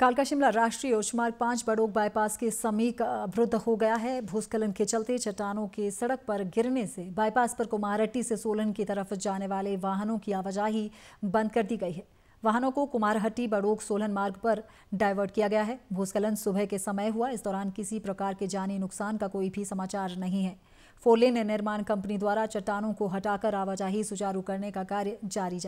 कालका शिमला राष्ट्रीय उच्च मार्ग पाँच बड़ोग बाईपास के समीप अवरुद्ध हो गया है। भूस्खलन के चलते चट्टानों के सड़क पर गिरने से बाईपास पर कुमारहट्टी से सोलन की तरफ़ जाने वाले वाहनों की आवाजाही बंद कर दी गई है। वाहनों को कुमारहट्टी बड़ोग सोलन मार्ग पर डाइवर्ट किया गया है। भूस्खलन सुबह के समय हुआ। इस दौरान किसी प्रकार के जानी नुकसान का कोई भी समाचार नहीं है। फोरलेन निर्माण कंपनी द्वारा चट्टानों को हटाकर आवाजाही सुचारू करने का कार्य जारी